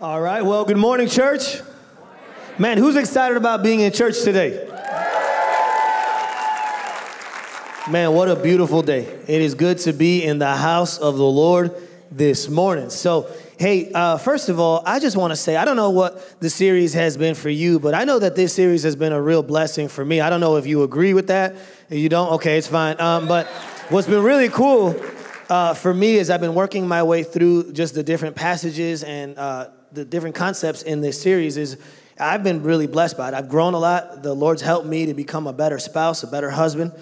All right, well, good morning, church. Man, who's excited about being in church today? Man, what a beautiful day. It is good to be in the house of the Lord this morning. So, hey, uh, first of all, I just want to say I don't know what the series has been for you, but I know that this series has been a real blessing for me. I don't know if you agree with that. If you don't, okay, it's fine. Um, but what's been really cool uh, for me is I've been working my way through just the different passages and uh, the different concepts in this series. Is I've been really blessed by it. I've grown a lot. The Lord's helped me to become a better spouse, a better husband.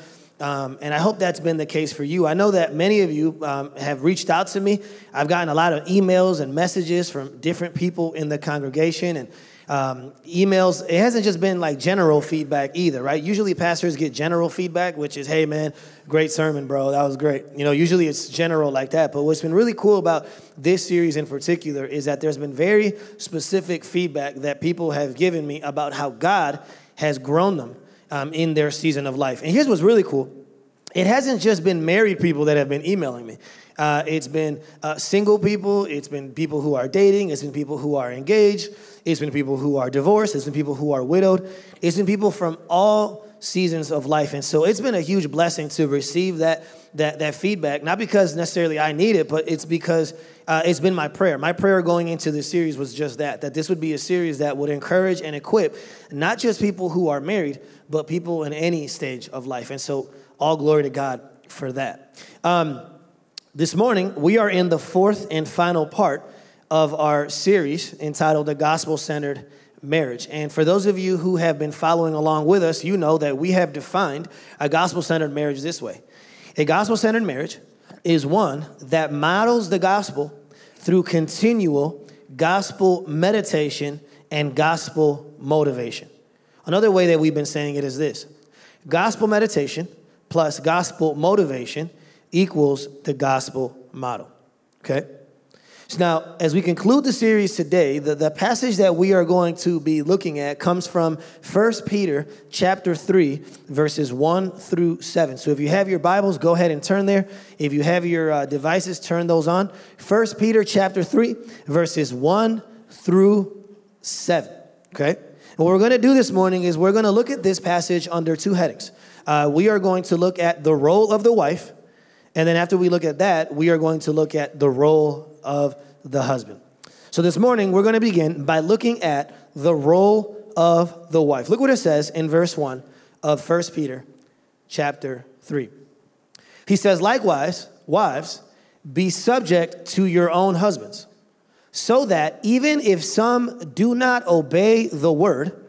Um, and I hope that's been the case for you. I know that many of you um, have reached out to me. I've gotten a lot of emails and messages from different people in the congregation and um, emails. It hasn't just been like general feedback either, right? Usually pastors get general feedback, which is, hey man, great sermon, bro. That was great. You know, usually it's general like that. But what's been really cool about this series in particular is that there's been very specific feedback that people have given me about how God has grown them um, in their season of life. And here's what's really cool it hasn't just been married people that have been emailing me. Uh, it's been uh, single people, it's been people who are dating, it's been people who are engaged, it's been people who are divorced, it's been people who are widowed, it's been people from all seasons of life. And so it's been a huge blessing to receive that, that, that feedback, not because necessarily I need it, but it's because uh, it's been my prayer. My prayer going into this series was just that, that this would be a series that would encourage and equip not just people who are married, but people in any stage of life. And so, all glory to God for that. Um, this morning, we are in the fourth and final part of our series entitled The Gospel Centered Marriage. And for those of you who have been following along with us, you know that we have defined a gospel centered marriage this way a gospel centered marriage is one that models the gospel through continual gospel meditation and gospel motivation. Another way that we've been saying it is this gospel meditation plus gospel motivation equals the gospel model. Okay? Now, as we conclude the series today, the, the passage that we are going to be looking at comes from 1 Peter chapter 3, verses 1 through 7. So if you have your Bibles, go ahead and turn there. If you have your uh, devices, turn those on. 1 Peter chapter 3, verses 1 through 7. Okay? what we're going to do this morning is we're going to look at this passage under two headings. Uh, we are going to look at the role of the wife, and then after we look at that, we are going to look at the role of the husband. So this morning, we're going to begin by looking at the role of the wife. Look what it says in verse 1 of 1 Peter chapter 3. He says, Likewise, wives, be subject to your own husbands so that even if some do not obey the word,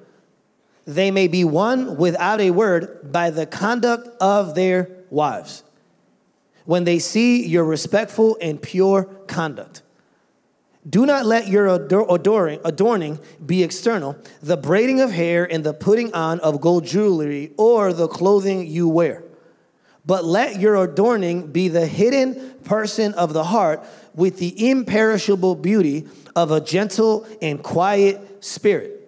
they may be won without a word by the conduct of their wives when they see your respectful and pure conduct. Do not let your adoring, adorning be external, the braiding of hair and the putting on of gold jewelry or the clothing you wear. But let your adorning be the hidden person of the heart with the imperishable beauty of a gentle and quiet spirit,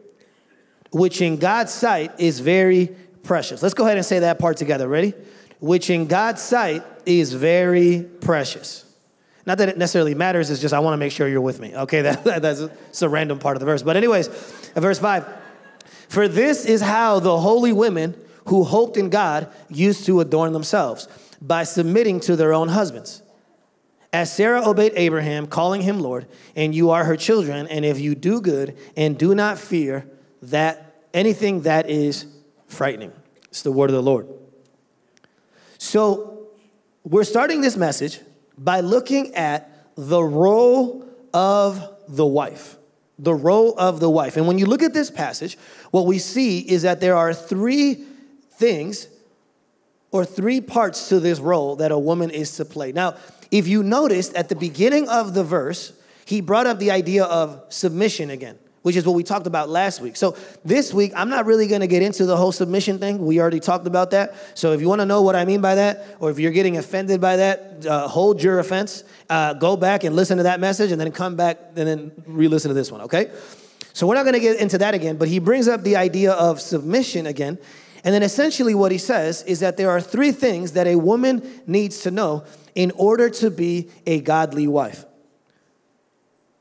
which in God's sight is very precious. Let's go ahead and say that part together. Ready? Which in God's sight is very precious. Not that it necessarily matters, it's just I want to make sure you're with me. Okay, that, that's a, a random part of the verse. But, anyways, uh, verse 5 For this is how the holy women who hoped in God used to adorn themselves by submitting to their own husbands as Sarah obeyed Abraham, calling him Lord, and you are her children, and if you do good and do not fear that anything that is frightening. It's the word of the Lord. So, we're starting this message by looking at the role of the wife. The role of the wife. And when you look at this passage, what we see is that there are three things or three parts to this role that a woman is to play. Now, if you noticed at the beginning of the verse, he brought up the idea of submission again, which is what we talked about last week. So this week, I'm not really gonna get into the whole submission thing. We already talked about that. So if you wanna know what I mean by that, or if you're getting offended by that, uh, hold your offense. Uh, go back and listen to that message and then come back and then re listen to this one, okay? So we're not gonna get into that again, but he brings up the idea of submission again. And then essentially what he says is that there are three things that a woman needs to know in order to be a godly wife.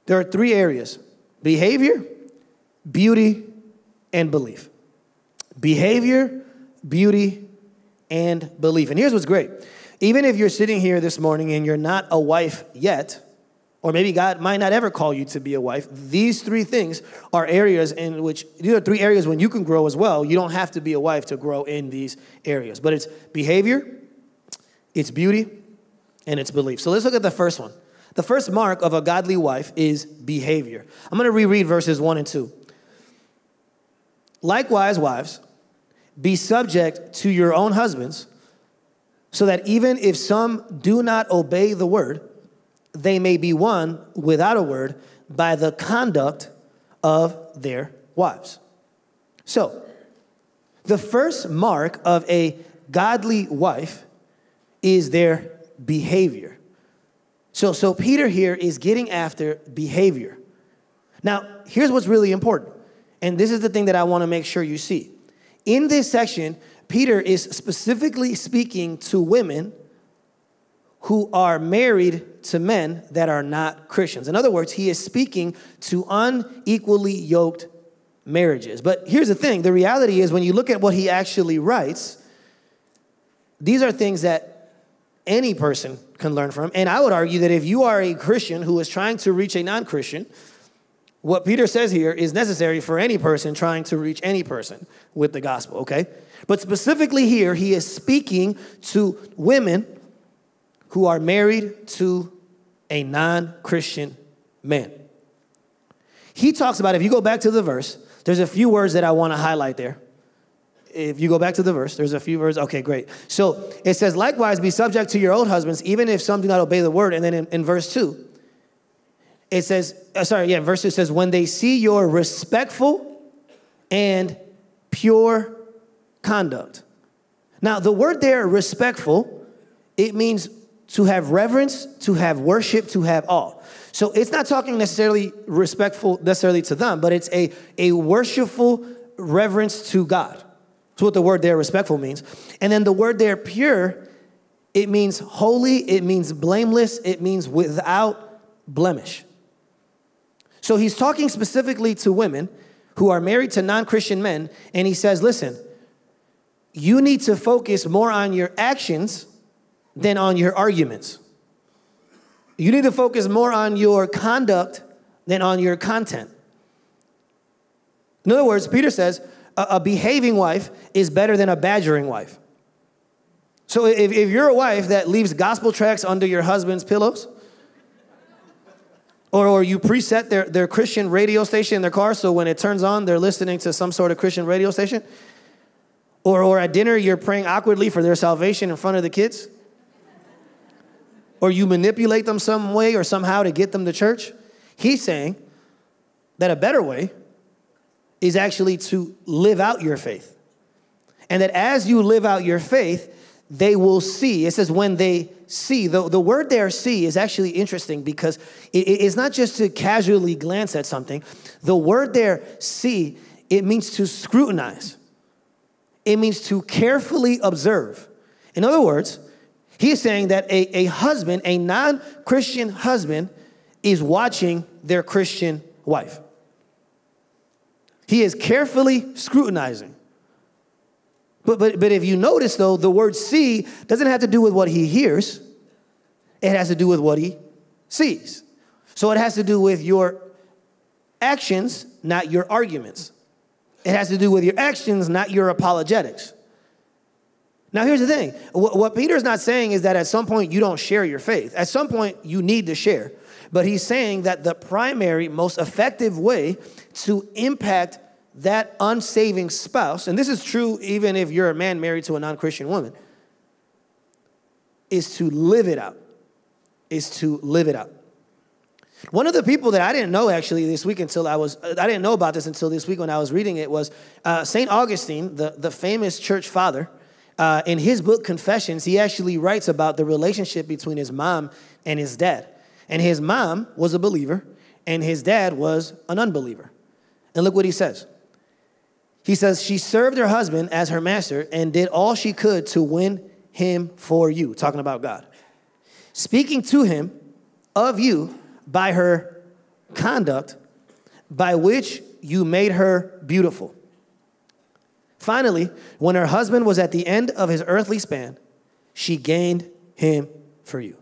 There are three areas behavior, beauty, and belief. Behavior, beauty, and belief. And here's what's great. Even if you're sitting here this morning and you're not a wife yet, or maybe God might not ever call you to be a wife, these three things are areas in which, these are three areas when you can grow as well. You don't have to be a wife to grow in these areas. But it's behavior, it's beauty, and it's belief. So let's look at the first one. The first mark of a godly wife is behavior. I'm going to reread verses 1 and 2. Likewise, wives, be subject to your own husbands, so that even if some do not obey the word, they may be won without a word by the conduct of their wives. So, the first mark of a godly wife is their behavior. So, so Peter here is getting after behavior. Now, here's what's really important, and this is the thing that I want to make sure you see. In this section, Peter is specifically speaking to women who are married to men that are not Christians. In other words, he is speaking to unequally yoked marriages. But here's the thing the reality is, when you look at what he actually writes, these are things that any person can learn from. And I would argue that if you are a Christian who is trying to reach a non Christian, what Peter says here is necessary for any person trying to reach any person with the gospel, okay? But specifically here, he is speaking to women who are married to a non Christian man. He talks about, if you go back to the verse, there's a few words that I want to highlight there. If you go back to the verse, there's a few words. Okay, great. So it says, likewise, be subject to your old husbands, even if some do not obey the word. And then in, in verse 2, it says, uh, sorry, yeah, verse 2 says, when they see your respectful and pure conduct. Now, the word there, respectful, it means to have reverence, to have worship, to have awe. So it's not talking necessarily respectful necessarily to them, but it's a, a worshipful reverence to God. That's what the word there respectful means. And then the word there pure, it means holy, it means blameless, it means without blemish. So he's talking specifically to women who are married to non Christian men, and he says, listen, you need to focus more on your actions than on your arguments. You need to focus more on your conduct than on your content. In other words, Peter says a, a behaving wife is better than a badgering wife. So if, if you're a wife that leaves gospel tracts under your husband's pillows, or, or you preset their, their Christian radio station in their car so when it turns on, they're listening to some sort of Christian radio station. Or, or at dinner, you're praying awkwardly for their salvation in front of the kids. Or you manipulate them some way or somehow to get them to church. He's saying that a better way is actually to live out your faith. And that as you live out your faith, they will see. It says, when they see. The, the word there, see, is actually interesting because it, it's not just to casually glance at something. The word there, see, it means to scrutinize, it means to carefully observe. In other words, he's saying that a, a husband, a non Christian husband, is watching their Christian wife. He is carefully scrutinizing. But, but, but if you notice, though, the word see doesn't have to do with what he hears, it has to do with what he sees. So it has to do with your actions, not your arguments. It has to do with your actions, not your apologetics. Now, here's the thing what Peter's not saying is that at some point you don't share your faith. At some point, you need to share. But he's saying that the primary, most effective way to impact that unsaving spouse, and this is true even if you're a man married to a non Christian woman, is to live it out. Is to live it out. One of the people that I didn't know actually this week until I was, I didn't know about this until this week when I was reading it was uh, St. Augustine, the, the famous church father. Uh, in his book Confessions, he actually writes about the relationship between his mom and his dad. And his mom was a believer, and his dad was an unbeliever. And look what he says he says, She served her husband as her master and did all she could to win him for you, talking about God. Speaking to him of you by her conduct, by which you made her beautiful. Finally, when her husband was at the end of his earthly span, she gained him for you.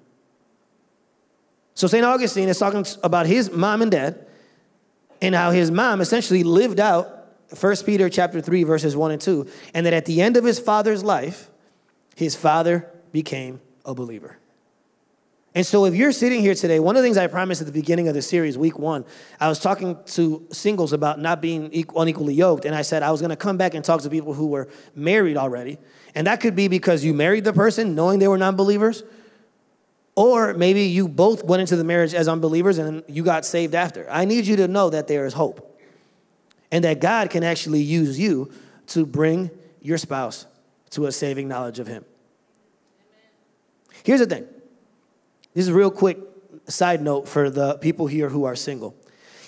So St. Augustine is talking about his mom and dad and how his mom essentially lived out 1 Peter chapter 3 verses 1 and 2 and that at the end of his father's life his father became a believer. And so, if you're sitting here today, one of the things I promised at the beginning of the series, week one, I was talking to singles about not being unequally yoked. And I said I was going to come back and talk to people who were married already. And that could be because you married the person knowing they were non believers. Or maybe you both went into the marriage as unbelievers and you got saved after. I need you to know that there is hope and that God can actually use you to bring your spouse to a saving knowledge of Him. Here's the thing this is a real quick side note for the people here who are single.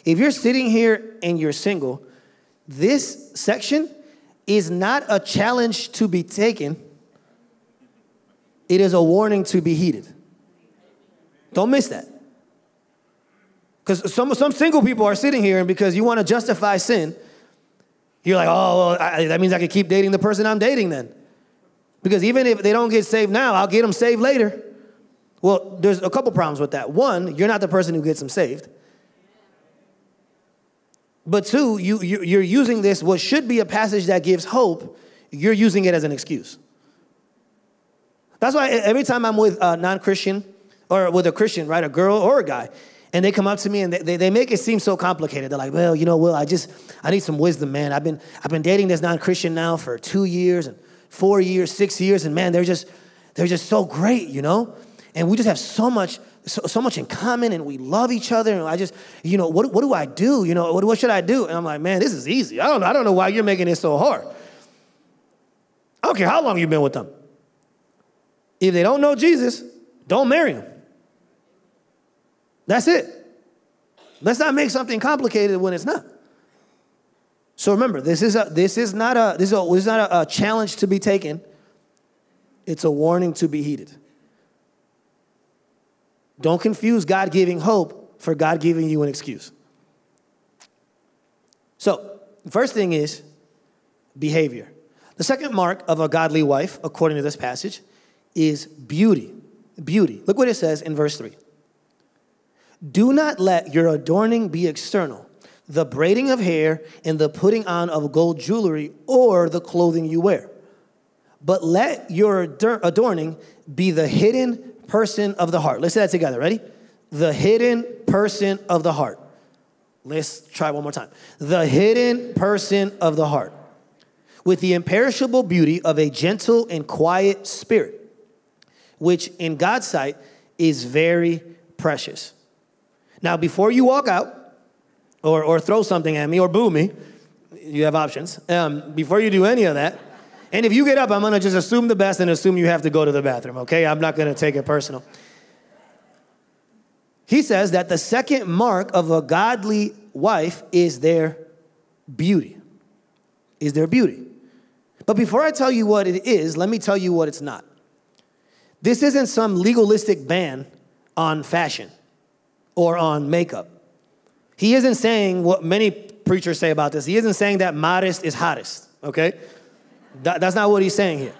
If you're sitting here and you're single, this section is not a challenge to be taken, it is a warning to be heeded. Don't miss that. Because some, some single people are sitting here, and because you want to justify sin, you're like, oh, well, I, that means I can keep dating the person I'm dating then. Because even if they don't get saved now, I'll get them saved later. Well, there's a couple problems with that. One, you're not the person who gets them saved. But two, you, you, are using this, what should be a passage that gives hope, you're using it as an excuse. That's why every time I'm with a non Christian or with a Christian, right, a girl or a guy, and they come up to me and they, they make it seem so complicated. They're like, well, you know, Will, I just, I need some wisdom, man. I've been, I've been dating this non Christian now for two years and four years, six years, and man, they're just, they're just so great, you know? and we just have so much so, so, much in common and we love each other and i just you know what, what do i do you know what, what should i do and i'm like man this is easy i don't know i don't know why you're making it so hard i don't care how long you've been with them if they don't know jesus don't marry them that's it let's not make something complicated when it's not so remember this is a this is not a this is, a, this is not a, a challenge to be taken it's a warning to be heeded don't confuse God giving hope for God giving you an excuse. So, first thing is behavior. The second mark of a godly wife, according to this passage, is beauty. Beauty. Look what it says in verse 3. Do not let your adorning be external, the braiding of hair and the putting on of gold jewelry or the clothing you wear. But let your adorning be the hidden person of the heart. Let's say that together. Ready? The hidden person of the heart. Let's try one more time. The hidden person of the heart. With the imperishable beauty of a gentle and quiet spirit, which in God's sight is very precious. Now, before you walk out or, or throw something at me or boo me, you have options. Um, before you do any of that, and if you get up, I'm gonna just assume the best and assume you have to go to the bathroom, okay? I'm not gonna take it personal. He says that the second mark of a godly wife is their beauty. Is their beauty. But before I tell you what it is, let me tell you what it's not. This isn't some legalistic ban on fashion or on makeup. He isn't saying what many preachers say about this. He isn't saying that modest is hottest, okay? That, that's not what he's saying here.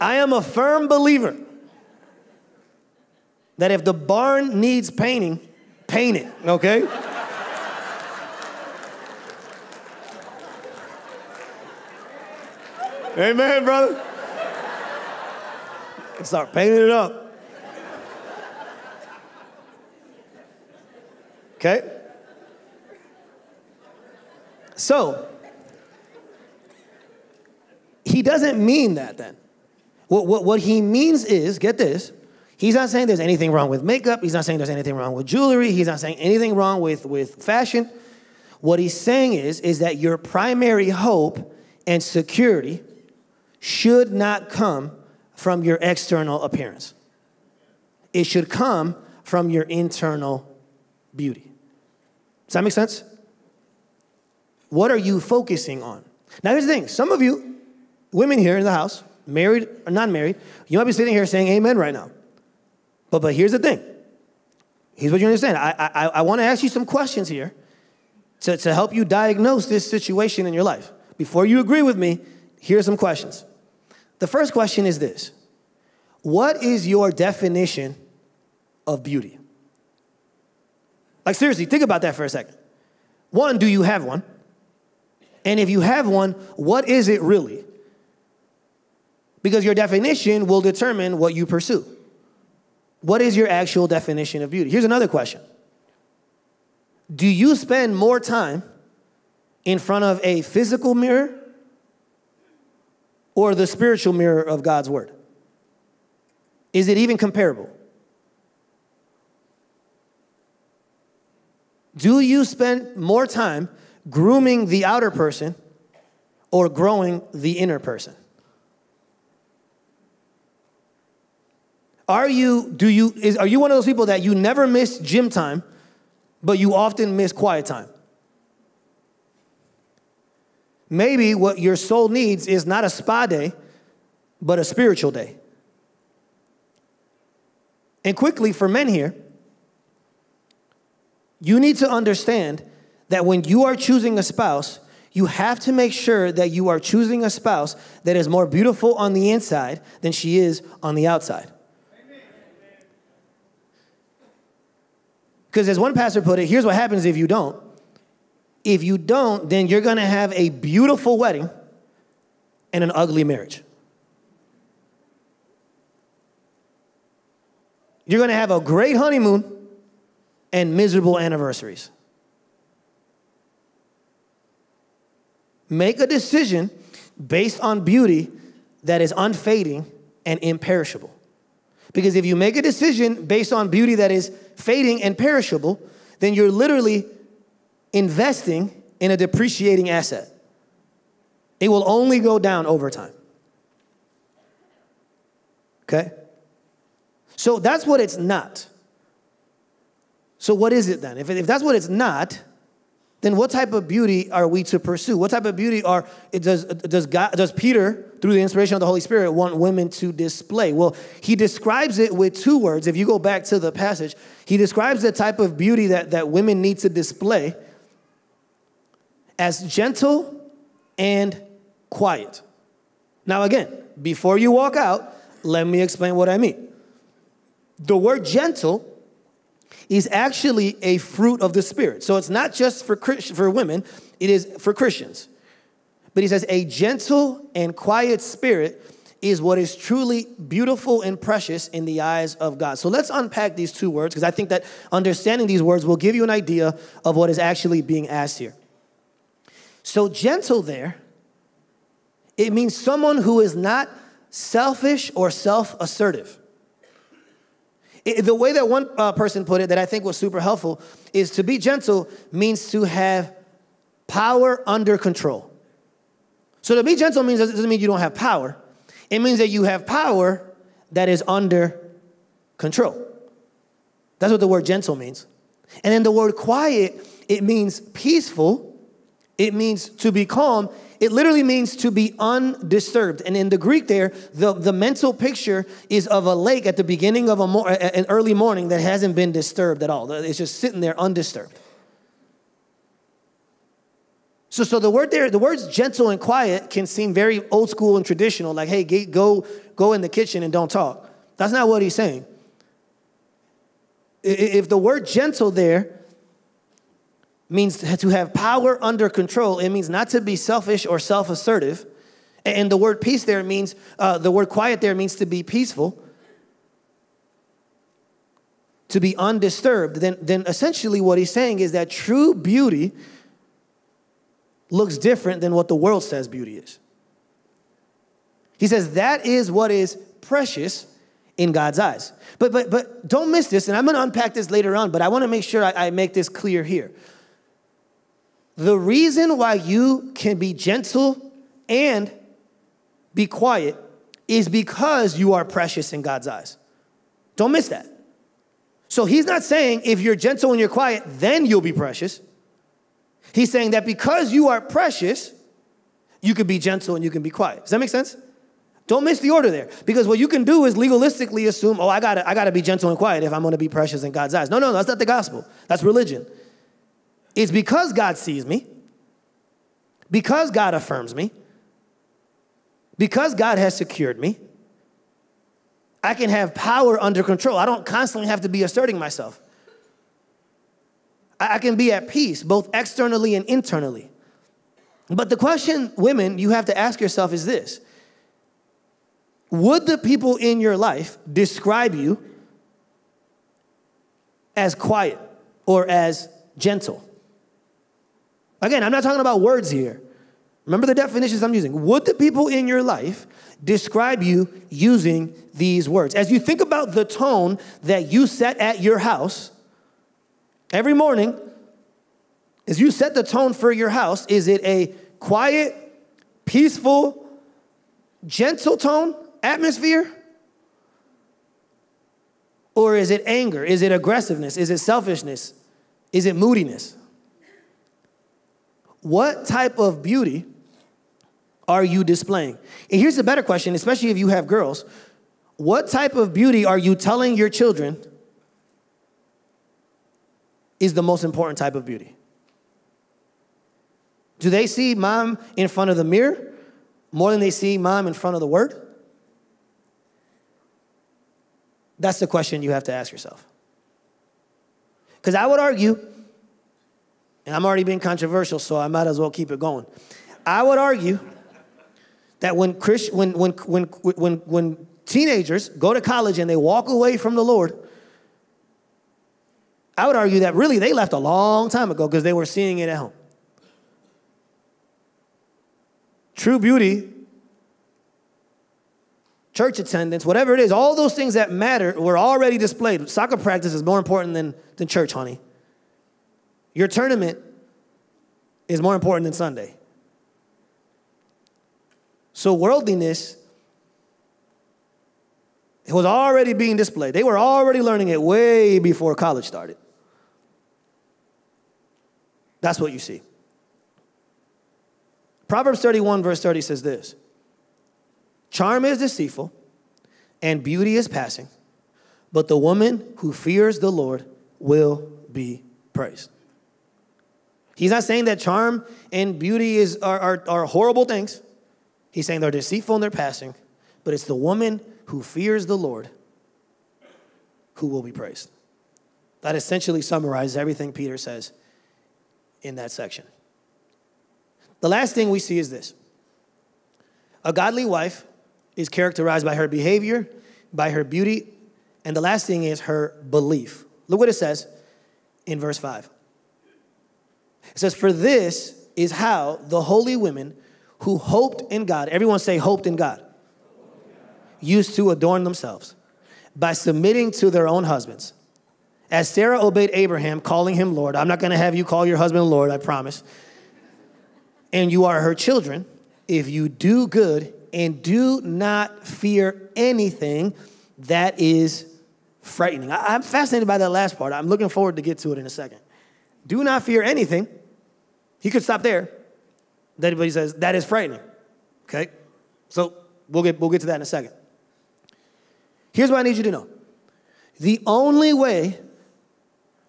I am a firm believer that if the barn needs painting, paint it, okay? Amen, brother. Start painting it up. Okay? So, he doesn't mean that then. What, what, what he means is, get this, he's not saying there's anything wrong with makeup. He's not saying there's anything wrong with jewelry. He's not saying anything wrong with, with fashion. What he's saying is, is that your primary hope and security should not come from your external appearance. It should come from your internal beauty. Does that make sense? What are you focusing on? Now, here's the thing some of you, women here in the house, married or not married, you might be sitting here saying amen right now. But, but here's the thing Here's what you understand. I, I, I want to ask you some questions here to, to help you diagnose this situation in your life. Before you agree with me, here's some questions. The first question is this What is your definition of beauty? Like, seriously, think about that for a second. One, do you have one? And if you have one, what is it really? Because your definition will determine what you pursue. What is your actual definition of beauty? Here's another question Do you spend more time in front of a physical mirror or the spiritual mirror of God's Word? Is it even comparable? Do you spend more time grooming the outer person or growing the inner person? Are you, do you, is, are you one of those people that you never miss gym time, but you often miss quiet time? Maybe what your soul needs is not a spa day, but a spiritual day. And quickly, for men here, you need to understand that when you are choosing a spouse, you have to make sure that you are choosing a spouse that is more beautiful on the inside than she is on the outside. Because as one pastor put it, here's what happens if you don't. If you don't, then you're gonna have a beautiful wedding and an ugly marriage. You're gonna have a great honeymoon and miserable anniversaries. Make a decision based on beauty that is unfading and imperishable. Because if you make a decision based on beauty that is fading and perishable, then you're literally investing in a depreciating asset. It will only go down over time. Okay? So that's what it's not. So, what is it then? If, if that's what it's not, then what type of beauty are we to pursue? What type of beauty are does does God does Peter through the inspiration of the Holy Spirit want women to display? Well, he describes it with two words. If you go back to the passage, he describes the type of beauty that, that women need to display as gentle and quiet. Now again, before you walk out, let me explain what I mean. The word gentle is actually a fruit of the Spirit. So it's not just for, for women, it is for Christians. But he says, a gentle and quiet spirit is what is truly beautiful and precious in the eyes of God. So let's unpack these two words because I think that understanding these words will give you an idea of what is actually being asked here. So, gentle there, it means someone who is not selfish or self assertive. It, the way that one uh, person put it that I think was super helpful is to be gentle means to have power under control. So to be gentle means doesn't mean you don't have power. It means that you have power that is under control. That's what the word gentle means. And then the word quiet, it means peaceful. It means to be calm it literally means to be undisturbed. And in the Greek, there, the, the mental picture is of a lake at the beginning of a mo- an early morning that hasn't been disturbed at all. It's just sitting there undisturbed. So, so the word there, the words gentle and quiet can seem very old school and traditional, like, hey, go, go in the kitchen and don't talk. That's not what he's saying. If the word gentle there means to have power under control. It means not to be selfish or self assertive. And the word peace there means, uh, the word quiet there means to be peaceful, to be undisturbed. Then, then essentially what he's saying is that true beauty looks different than what the world says beauty is. He says that is what is precious in God's eyes. But, but, but don't miss this, and I'm gonna unpack this later on, but I wanna make sure I, I make this clear here. The reason why you can be gentle and be quiet is because you are precious in God's eyes. Don't miss that. So he's not saying if you're gentle and you're quiet, then you'll be precious. He's saying that because you are precious, you can be gentle and you can be quiet. Does that make sense? Don't miss the order there. Because what you can do is legalistically assume, oh, I gotta, I gotta be gentle and quiet if I'm gonna be precious in God's eyes. No, no, no, that's not the gospel. That's religion. It's because God sees me, because God affirms me, because God has secured me, I can have power under control. I don't constantly have to be asserting myself. I can be at peace, both externally and internally. But the question, women, you have to ask yourself is this Would the people in your life describe you as quiet or as gentle? Again, I'm not talking about words here. Remember the definitions I'm using. Would the people in your life describe you using these words? As you think about the tone that you set at your house every morning, as you set the tone for your house, is it a quiet, peaceful, gentle tone, atmosphere? Or is it anger? Is it aggressiveness? Is it selfishness? Is it moodiness? What type of beauty are you displaying? And here's a better question, especially if you have girls. What type of beauty are you telling your children is the most important type of beauty? Do they see mom in front of the mirror more than they see mom in front of the word? That's the question you have to ask yourself. Because I would argue, and I'm already being controversial, so I might as well keep it going. I would argue that when, Christ, when, when, when, when, when teenagers go to college and they walk away from the Lord, I would argue that really they left a long time ago because they were seeing it at home. true beauty, church attendance, whatever it is, all those things that matter were already displayed. Soccer practice is more important than, than church, honey. Your tournament is more important than Sunday. So, worldliness it was already being displayed. They were already learning it way before college started. That's what you see. Proverbs 31, verse 30 says this Charm is deceitful, and beauty is passing, but the woman who fears the Lord will be praised. He's not saying that charm and beauty is, are, are, are horrible things. He's saying they're deceitful and they're passing, but it's the woman who fears the Lord who will be praised. That essentially summarizes everything Peter says in that section. The last thing we see is this a godly wife is characterized by her behavior, by her beauty, and the last thing is her belief. Look what it says in verse 5. It says, For this is how the holy women who hoped in God, everyone say, hoped in God, used to adorn themselves by submitting to their own husbands. As Sarah obeyed Abraham, calling him Lord, I'm not gonna have you call your husband Lord, I promise and you are her children, if you do good and do not fear anything that is frightening. I, am fascinated by that last part. I'm looking forward to get to it in a second. Do not fear anything. He could stop there. That he says that is frightening. Okay? So we'll get, we'll get to that in a second. Here's what I need you to know. The only way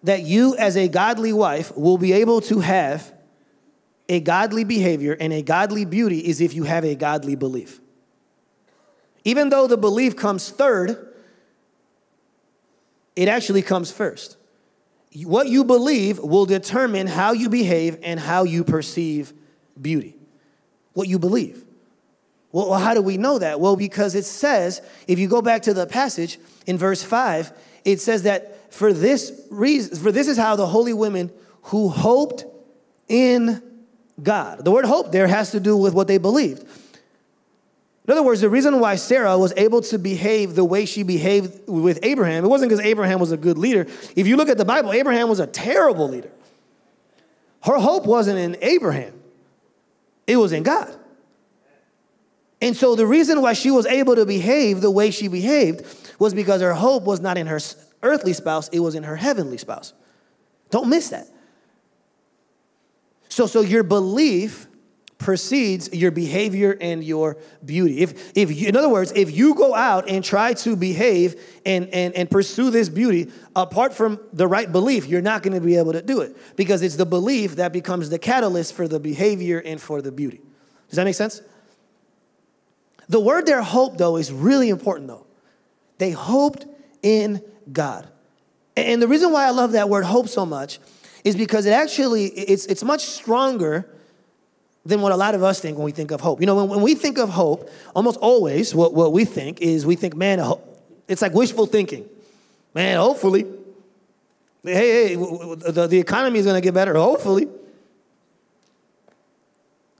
that you, as a godly wife, will be able to have a godly behavior and a godly beauty is if you have a godly belief. Even though the belief comes third, it actually comes first. What you believe will determine how you behave and how you perceive beauty. What you believe. Well, how do we know that? Well, because it says, if you go back to the passage in verse 5, it says that for this reason, for this is how the holy women who hoped in God. The word hope there has to do with what they believed. In other words, the reason why Sarah was able to behave the way she behaved with Abraham, it wasn't because Abraham was a good leader. If you look at the Bible, Abraham was a terrible leader. Her hope wasn't in Abraham, it was in God. And so the reason why she was able to behave the way she behaved was because her hope was not in her earthly spouse, it was in her heavenly spouse. Don't miss that. So, so your belief precedes your behavior and your beauty. If, if you, in other words, if you go out and try to behave and, and, and pursue this beauty apart from the right belief, you're not going to be able to do it because it's the belief that becomes the catalyst for the behavior and for the beauty. Does that make sense? The word there, hope, though, is really important, though. They hoped in God. And the reason why I love that word hope so much is because it actually, it's, it's much stronger than what a lot of us think when we think of hope. You know, when, when we think of hope, almost always what, what we think is we think, man, it's like wishful thinking. Man, hopefully. Hey, hey, the, the economy is going to get better, hopefully.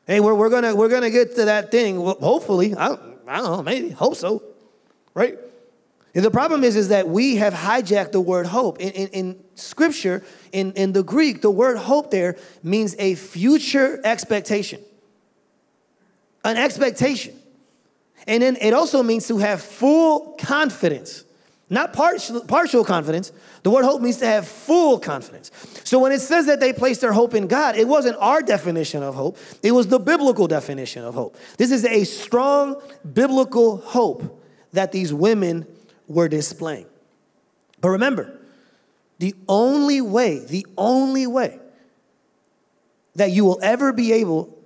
Hey, we're, we're going we're gonna get to that thing, hopefully. I, I don't know, maybe, hope so, right? And the problem is, is that we have hijacked the word hope. In, in, in, scripture, in, in the Greek, the word hope there means a future expectation. An expectation. And then it also means to have full confidence, not partial, partial confidence. The word hope means to have full confidence. So when it says that they placed their hope in God, it wasn't our definition of hope, it was the biblical definition of hope. This is a strong biblical hope that these women were displaying. But remember, the only way, the only way that you will ever be able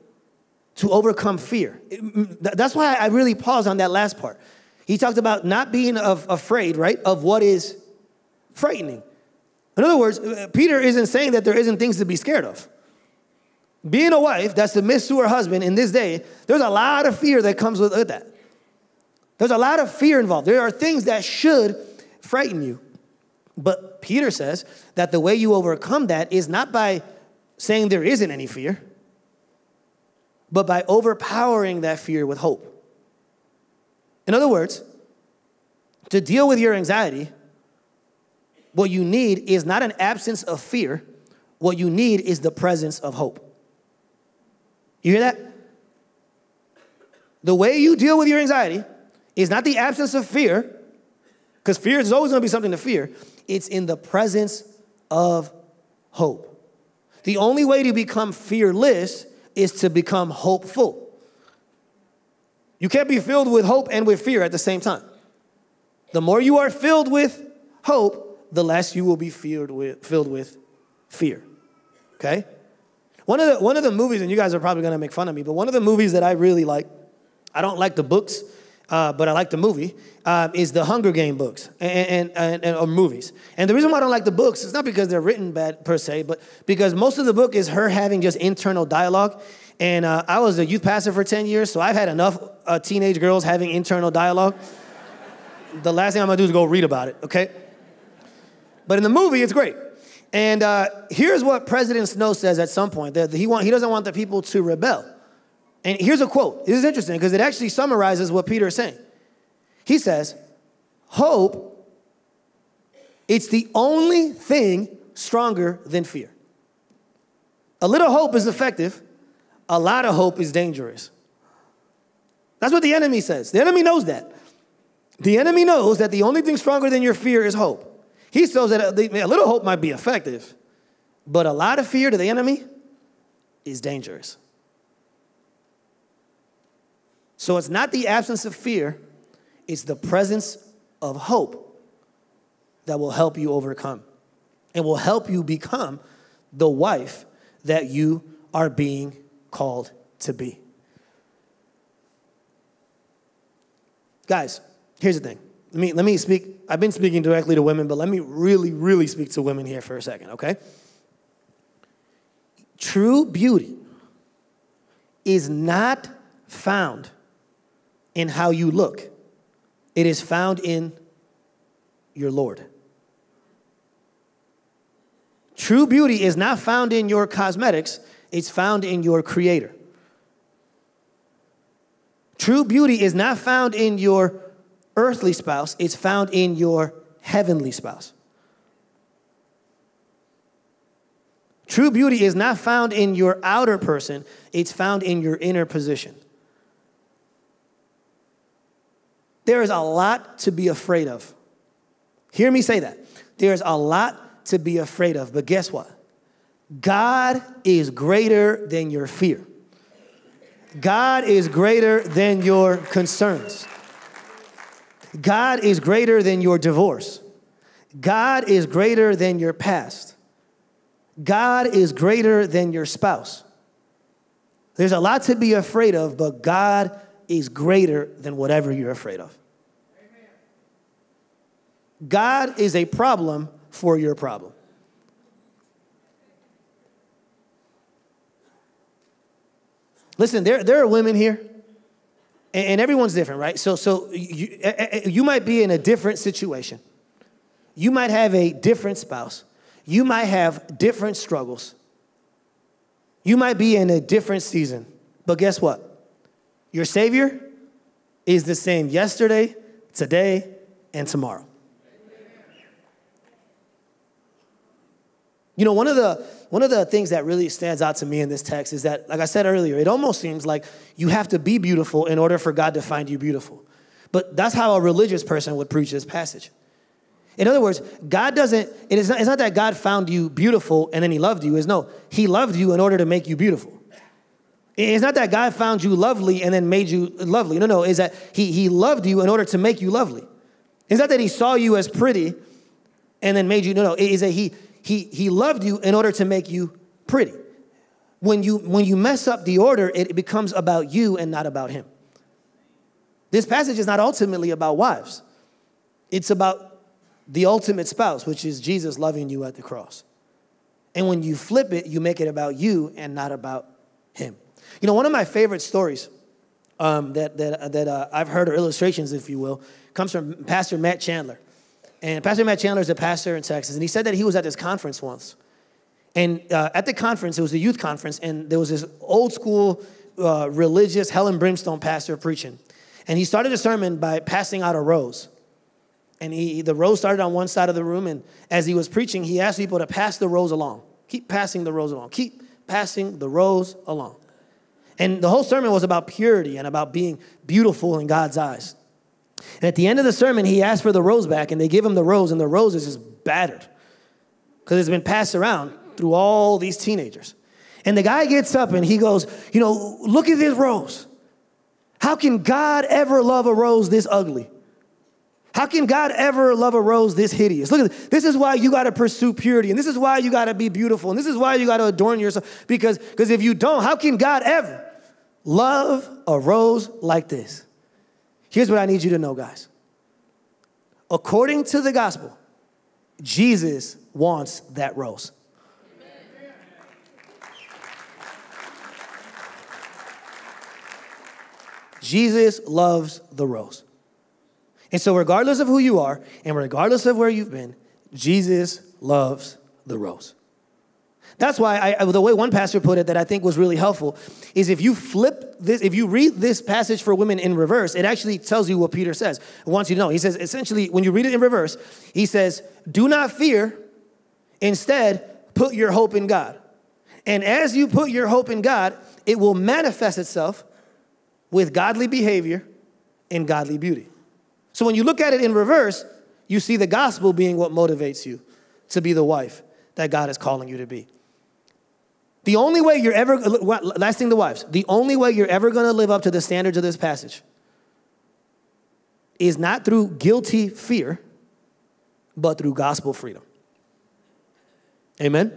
to overcome fear. That's why I really paused on that last part. He talked about not being of, afraid, right, of what is frightening. In other words, uh, Peter isn't saying that there isn't things to be scared of. Being a wife that submits to her husband in this day, there's a lot of fear that comes with that. There's a lot of fear involved. There are things that should frighten you. But Peter says that the way you overcome that is not by saying there isn't any fear, but by overpowering that fear with hope. In other words, to deal with your anxiety, what you need is not an absence of fear, what you need is the presence of hope. You hear that? The way you deal with your anxiety is not the absence of fear, because fear is always going to be something to fear. It's in the presence of hope. The only way to become fearless is to become hopeful. You can't be filled with hope and with fear at the same time. The more you are filled with hope, the less you will be filled with, filled with fear. Okay? One of, the, one of the movies, and you guys are probably gonna make fun of me, but one of the movies that I really like, I don't like the books, uh, but I like the movie, uh, is the Hunger Game books and, and, and, or movies. And the reason why I don't like the books is not because they're written bad per se, but because most of the book is her having just internal dialogue. And uh, I was a youth pastor for 10 years, so I've had enough uh, teenage girls having internal dialogue. the last thing I'm gonna do is go read about it, okay? But in the movie, it's great. And uh, here's what President Snow says at some point that he, want, he doesn't want the people to rebel. And here's a quote. This is interesting because it actually summarizes what Peter is saying. He says, Hope, it's the only thing stronger than fear. A little hope is effective, a lot of hope is dangerous. That's what the enemy says. The enemy knows that. The enemy knows that the only thing stronger than your fear is hope. He says that uh, a little hope might be effective, but a lot of fear to the enemy is dangerous. So it's not the absence of fear, it's the presence of hope that will help you overcome and will help you become the wife that you are being called to be. Guys, here's the thing. Let me, let me speak. I've been speaking directly to women, but let me really, really speak to women here for a second, okay? True beauty is not found in how you look, it is found in your Lord. True beauty is not found in your cosmetics, it's found in your Creator. True beauty is not found in your earthly spouse, it's found in your heavenly spouse. True beauty is not found in your outer person, it's found in your inner position. There is a lot to be afraid of. Hear me say that. There's a lot to be afraid of, but guess what? God is greater than your fear. God is greater than your concerns. God is greater than your divorce. God is greater than your past. God is greater than your spouse. There's a lot to be afraid of, but God is greater than whatever you're afraid of. God is a problem for your problem. Listen, there, there are women here, and, and everyone's different, right? So, so you, you might be in a different situation. You might have a different spouse. You might have different struggles. You might be in a different season. But guess what? Your Savior is the same yesterday, today, and tomorrow. You know, one of the one of the things that really stands out to me in this text is that, like I said earlier, it almost seems like you have to be beautiful in order for God to find you beautiful. But that's how a religious person would preach this passage. In other words, God doesn't, it is not, it's not that God found you beautiful and then he loved you. It's no, he loved you in order to make you beautiful. It's not that God found you lovely and then made you lovely. No, no, it's that he, he loved you in order to make you lovely. It's not that he saw you as pretty and then made you, no, no, it is that he, he, he loved you in order to make you pretty. When you, when you mess up the order, it becomes about you and not about him. This passage is not ultimately about wives. It's about the ultimate spouse, which is Jesus loving you at the cross. And when you flip it, you make it about you and not about him. You know, one of my favorite stories um, that, that, that uh, I've heard, or illustrations, if you will, comes from Pastor Matt Chandler. And Pastor Matt Chandler is a pastor in Texas, and he said that he was at this conference once. And uh, at the conference, it was a youth conference, and there was this old school uh, religious hell and brimstone pastor preaching. And he started a sermon by passing out a rose. And he, the rose started on one side of the room, and as he was preaching, he asked people to pass the rose along. Keep passing the rose along. Keep passing the rose along. And the whole sermon was about purity and about being beautiful in God's eyes. And at the end of the sermon, he asked for the rose back, and they give him the rose, and the rose is just battered because it's been passed around through all these teenagers. And the guy gets up and he goes, You know, look at this rose. How can God ever love a rose this ugly? How can God ever love a rose this hideous? Look at this. This is why you got to pursue purity, and this is why you got to be beautiful, and this is why you got to adorn yourself. Because, because if you don't, how can God ever love a rose like this? Here's what I need you to know, guys. According to the gospel, Jesus wants that rose. Jesus loves the rose. And so, regardless of who you are and regardless of where you've been, Jesus loves the rose. That's why I, the way one pastor put it that I think was really helpful is if you flip this, if you read this passage for women in reverse, it actually tells you what Peter says. It wants you to know. He says, essentially, when you read it in reverse, he says, Do not fear, instead, put your hope in God. And as you put your hope in God, it will manifest itself with godly behavior and godly beauty. So when you look at it in reverse, you see the gospel being what motivates you to be the wife that God is calling you to be. The only way you're ever, last thing the wives, the only way you're ever gonna live up to the standards of this passage is not through guilty fear, but through gospel freedom. Amen?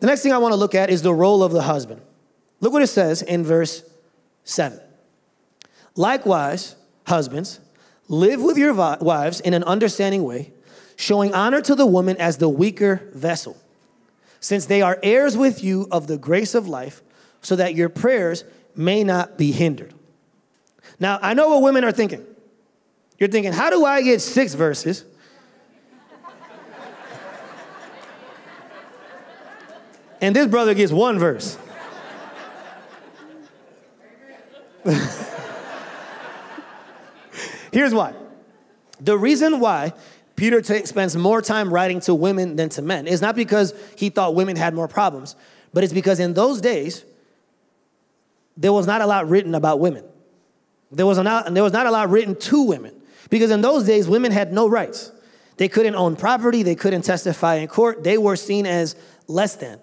The next thing I wanna look at is the role of the husband. Look what it says in verse 7. Likewise, husbands, live with your wives in an understanding way, showing honor to the woman as the weaker vessel, since they are heirs with you of the grace of life, so that your prayers may not be hindered. Now, I know what women are thinking. You're thinking, how do I get six verses? and this brother gets one verse. Here's why. The reason why Peter t- spends more time writing to women than to men is not because he thought women had more problems, but it's because in those days, there was not a lot written about women. There was, not, there was not a lot written to women because in those days, women had no rights. They couldn't own property, they couldn't testify in court, they were seen as less than.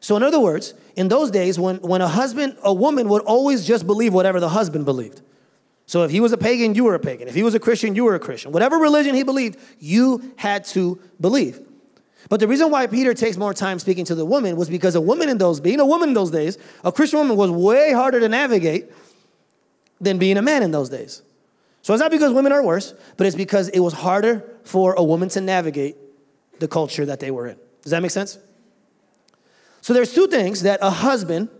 So, in other words, in those days, when, when a husband, a woman would always just believe whatever the husband believed. So, if he was a pagan, you were a pagan. If he was a Christian, you were a Christian. Whatever religion he believed, you had to believe. But the reason why Peter takes more time speaking to the woman was because a woman in those, being a woman in those days, a Christian woman was way harder to navigate than being a man in those days. So it's not because women are worse, but it's because it was harder for a woman to navigate the culture that they were in. Does that make sense? So there's two things that a husband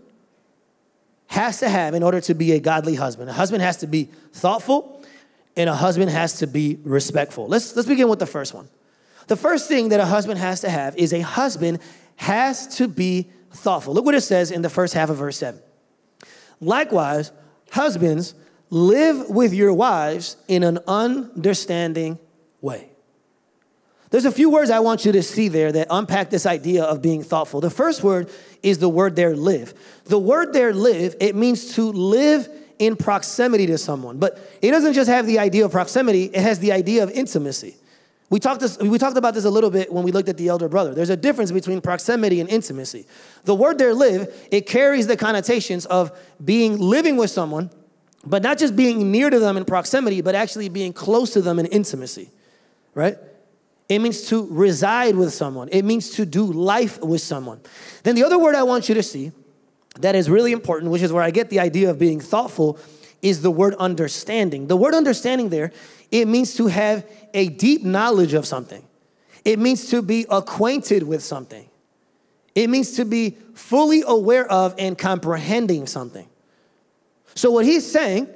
has to have in order to be a godly husband. A husband has to be thoughtful and a husband has to be respectful. Let's, let's begin with the first one. The first thing that a husband has to have is a husband has to be thoughtful. Look what it says in the first half of verse 7. Likewise, husbands, live with your wives in an understanding way. There's a few words I want you to see there that unpack this idea of being thoughtful. The first word is the word there, live. The word there, live, it means to live in proximity to someone. But it doesn't just have the idea of proximity, it has the idea of intimacy. We talked, this, we talked about this a little bit when we looked at the elder brother. There's a difference between proximity and intimacy. The word there, live, it carries the connotations of being living with someone, but not just being near to them in proximity, but actually being close to them in intimacy, right? It means to reside with someone, it means to do life with someone. Then the other word I want you to see that is really important, which is where I get the idea of being thoughtful, is the word understanding. The word understanding there, it means to have a deep knowledge of something. It means to be acquainted with something. It means to be fully aware of and comprehending something. So, what he's saying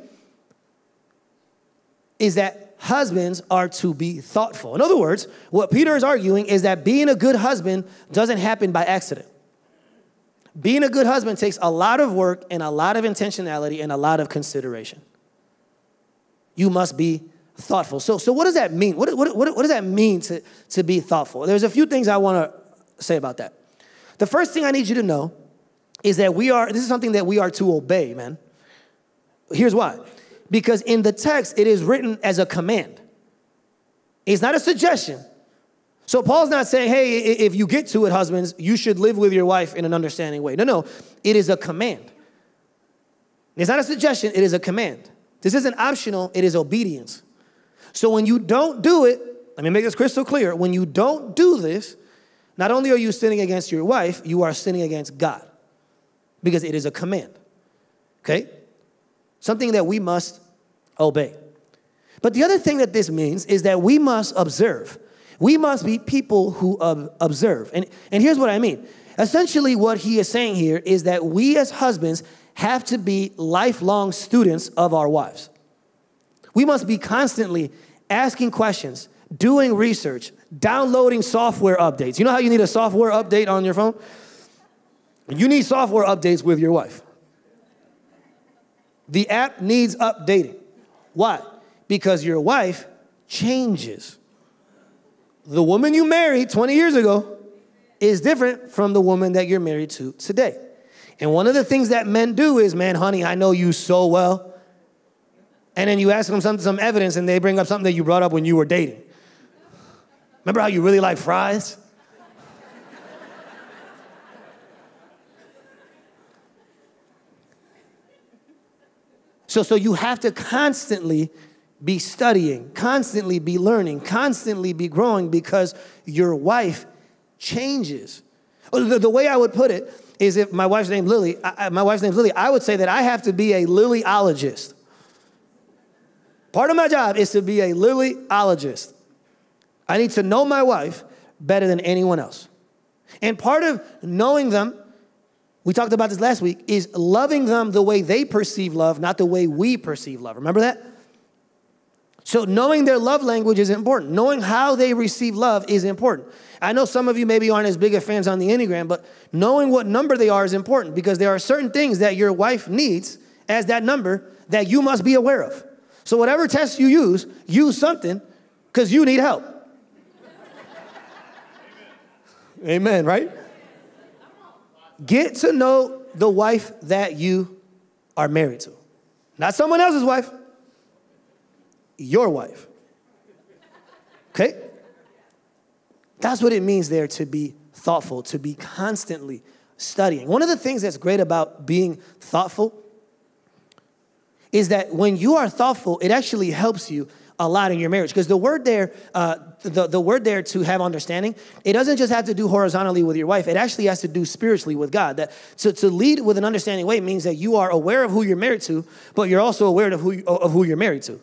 is that husbands are to be thoughtful. In other words, what Peter is arguing is that being a good husband doesn't happen by accident. Being a good husband takes a lot of work and a lot of intentionality and a lot of consideration. You must be thoughtful. So, so what does that mean? What, what, what, what does that mean to, to be thoughtful? There's a few things I want to say about that. The first thing I need you to know is that we are, this is something that we are to obey, man. Here's why. Because in the text, it is written as a command. It's not a suggestion. So Paul's not saying, hey, if you get to it, husbands, you should live with your wife in an understanding way. No, no, it is a command. It's not a suggestion, it is a command. This isn't optional, it is obedience. So when you don't do it, let me make this crystal clear. When you don't do this, not only are you sinning against your wife, you are sinning against God because it is a command. Okay? Something that we must obey. But the other thing that this means is that we must observe. We must be people who observe. And, and here's what I mean. Essentially, what he is saying here is that we as husbands have to be lifelong students of our wives. We must be constantly asking questions, doing research, downloading software updates. You know how you need a software update on your phone? You need software updates with your wife. The app needs updating. Why? Because your wife changes. The woman you married 20 years ago is different from the woman that you're married to today. And one of the things that men do is, man, honey, I know you so well. And then you ask them some, some evidence and they bring up something that you brought up when you were dating. Remember how you really like fries? So, so you have to constantly be studying, constantly be learning, constantly be growing because your wife changes. Oh, the, the way I would put it is if my wife's name Lily, I, my wife's name Lily, I would say that I have to be a lilyologist. Part of my job is to be a lilyologist. I need to know my wife better than anyone else. And part of knowing them, we talked about this last week, is loving them the way they perceive love, not the way we perceive love. Remember that? So, knowing their love language is important. Knowing how they receive love is important. I know some of you maybe aren't as big of fans on the Enneagram, but knowing what number they are is important because there are certain things that your wife needs as that number that you must be aware of. So, whatever test you use, use something because you need help. Amen, right? Get to know the wife that you are married to, not someone else's wife, your wife. Okay? That's what it means there to be thoughtful, to be constantly studying. One of the things that's great about being thoughtful is that when you are thoughtful, it actually helps you a lot in your marriage. Because the word there, uh, the, the word there to have understanding, it doesn't just have to do horizontally with your wife, it actually has to do spiritually with God. That to, to lead with an understanding way means that you are aware of who you're married to, but you're also aware of who, of who you're married to.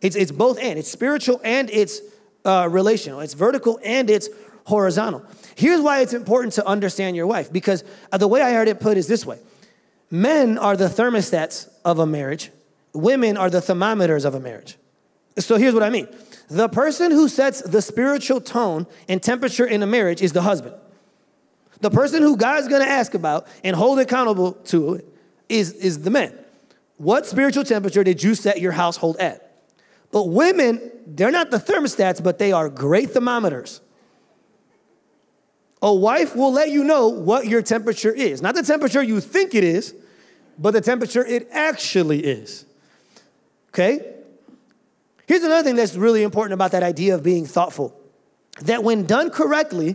It's, it's both and. It's spiritual and it's uh, relational. It's vertical and it's horizontal. Here's why it's important to understand your wife, because uh, the way I heard it put is this way Men are the thermostats of a marriage, women are the thermometers of a marriage. So here's what I mean the person who sets the spiritual tone and temperature in a marriage is the husband. The person who God's gonna ask about and hold accountable to is, is the man. What spiritual temperature did you set your household at? But women, they're not the thermostats, but they are great thermometers. A wife will let you know what your temperature is. Not the temperature you think it is, but the temperature it actually is. Okay? Here's another thing that's really important about that idea of being thoughtful that when done correctly,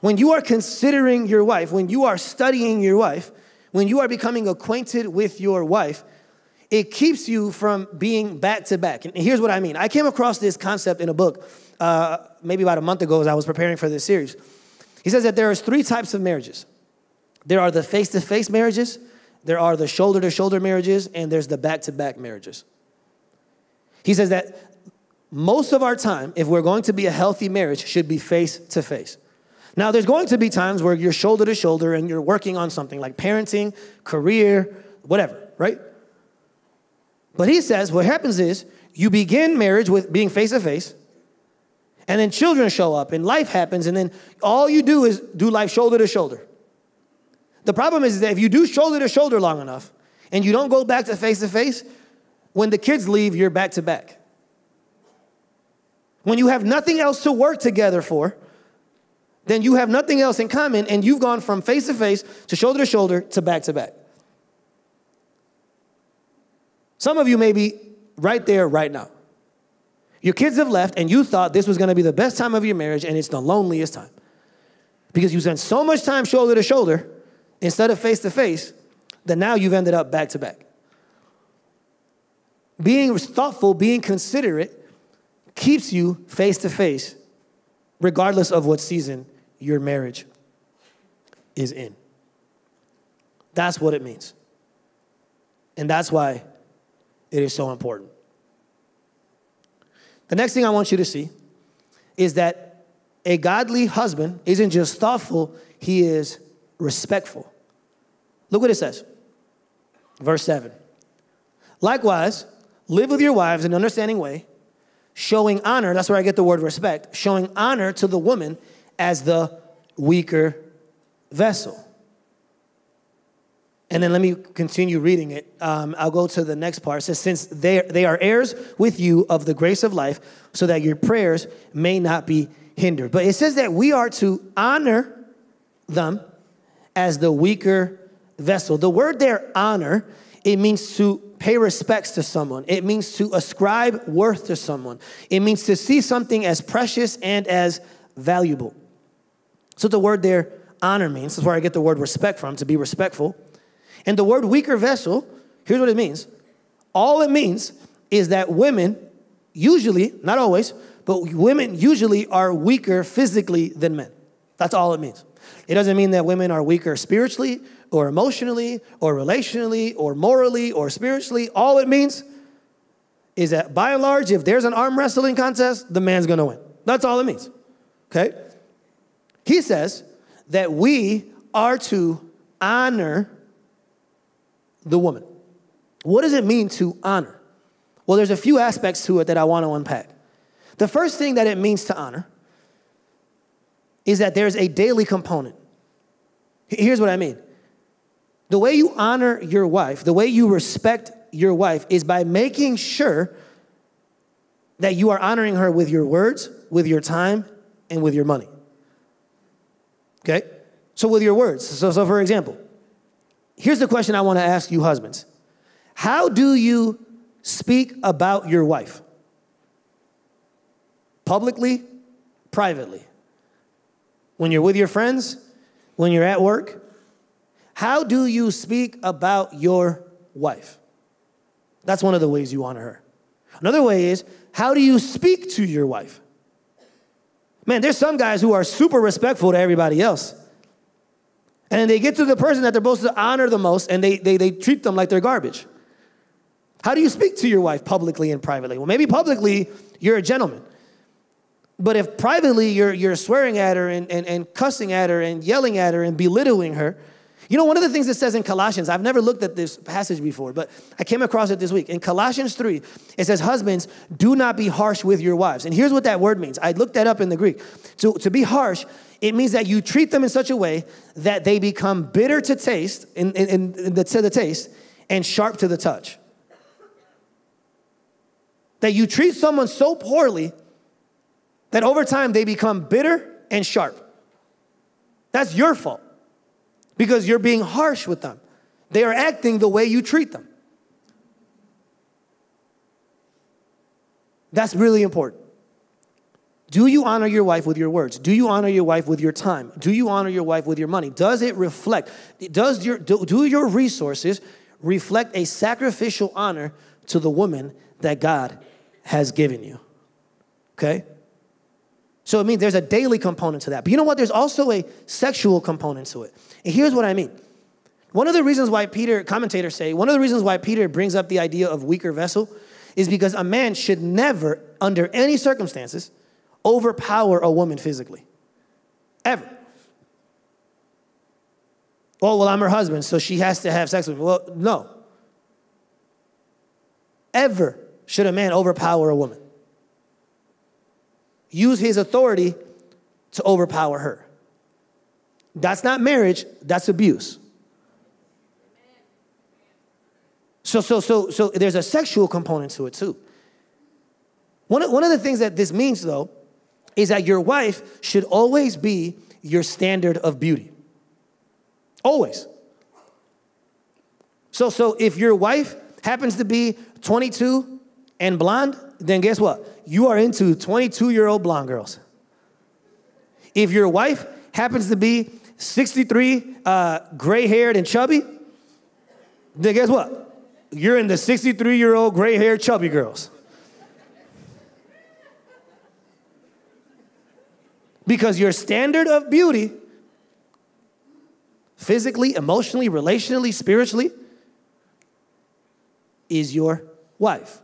when you are considering your wife, when you are studying your wife, when you are becoming acquainted with your wife, it keeps you from being back to back. And here's what I mean I came across this concept in a book uh, maybe about a month ago as I was preparing for this series. He says that there are three types of marriages there are the face to face marriages, there are the shoulder to shoulder marriages, and there's the back to back marriages. He says that most of our time, if we're going to be a healthy marriage, should be face to face. Now, there's going to be times where you're shoulder to shoulder and you're working on something like parenting, career, whatever, right? But he says what happens is you begin marriage with being face to face, and then children show up and life happens, and then all you do is do life shoulder to shoulder. The problem is that if you do shoulder to shoulder long enough and you don't go back to face to face, when the kids leave, you're back to back. When you have nothing else to work together for, then you have nothing else in common, and you've gone from face to face to shoulder to shoulder to back to back. Some of you may be right there right now. Your kids have left, and you thought this was gonna be the best time of your marriage, and it's the loneliest time. Because you spent so much time shoulder to shoulder instead of face to face that now you've ended up back to back. Being thoughtful, being considerate, keeps you face to face, regardless of what season your marriage is in. That's what it means. And that's why it is so important. The next thing I want you to see is that a godly husband isn't just thoughtful, he is respectful. Look what it says. Verse 7. Likewise, live with your wives in an understanding way, showing honor, that's where I get the word respect, showing honor to the woman as the weaker vessel. And then let me continue reading it. Um, I'll go to the next part. It says, Since they, they are heirs with you of the grace of life, so that your prayers may not be hindered. But it says that we are to honor them as the weaker vessel. The word there, honor, it means to pay respects to someone. It means to ascribe worth to someone. It means to see something as precious and as valuable. So the word there, honor means, that's where I get the word respect from, to be respectful. And the word weaker vessel, here's what it means. All it means is that women usually, not always, but women usually are weaker physically than men. That's all it means. It doesn't mean that women are weaker spiritually or emotionally or relationally or morally or spiritually. All it means is that by and large, if there's an arm wrestling contest, the man's gonna win. That's all it means. Okay? He says that we are to honor the woman. What does it mean to honor? Well, there's a few aspects to it that I want to unpack. The first thing that it means to honor is that there's a daily component. Here's what I mean the way you honor your wife, the way you respect your wife, is by making sure that you are honoring her with your words, with your time, and with your money. Okay? So, with your words. So, so for example, Here's the question I want to ask you, husbands How do you speak about your wife? Publicly, privately. When you're with your friends, when you're at work, How do you speak about your wife? That's one of the ways you honor her. Another way is, how do you speak to your wife? Man, there's some guys who are super respectful to everybody else. And they get to the person that they're supposed to honor the most and they, they, they treat them like they're garbage. How do you speak to your wife publicly and privately? Well, maybe publicly you're a gentleman. But if privately you're, you're swearing at her and, and, and cussing at her and yelling at her and belittling her, you know, one of the things it says in Colossians, I've never looked at this passage before, but I came across it this week. In Colossians 3, it says, Husbands, do not be harsh with your wives. And here's what that word means. I looked that up in the Greek. To, to be harsh, it means that you treat them in such a way that they become bitter to taste, in, in, in the, to the taste, and sharp to the touch. That you treat someone so poorly that over time they become bitter and sharp. That's your fault because you're being harsh with them. They are acting the way you treat them. That's really important. Do you honor your wife with your words? Do you honor your wife with your time? Do you honor your wife with your money? Does it reflect, does your, do, do your resources reflect a sacrificial honor to the woman that God has given you? Okay? So it means there's a daily component to that. But you know what? There's also a sexual component to it. And here's what I mean. One of the reasons why Peter, commentators say, one of the reasons why Peter brings up the idea of weaker vessel is because a man should never, under any circumstances, overpower a woman physically. Ever. Oh, well, I'm her husband, so she has to have sex with me. Well, no. Ever should a man overpower a woman use his authority to overpower her. That's not marriage, that's abuse. So, so, so, so there's a sexual component to it too. One of, one of the things that this means though is that your wife should always be your standard of beauty. Always. So, so if your wife happens to be 22 and blonde, then guess what? You are into 22 year old blonde girls. If your wife happens to be 63, uh, gray haired and chubby, then guess what? You're in the 63 year old gray haired chubby girls. Because your standard of beauty, physically, emotionally, relationally, spiritually, is your wife.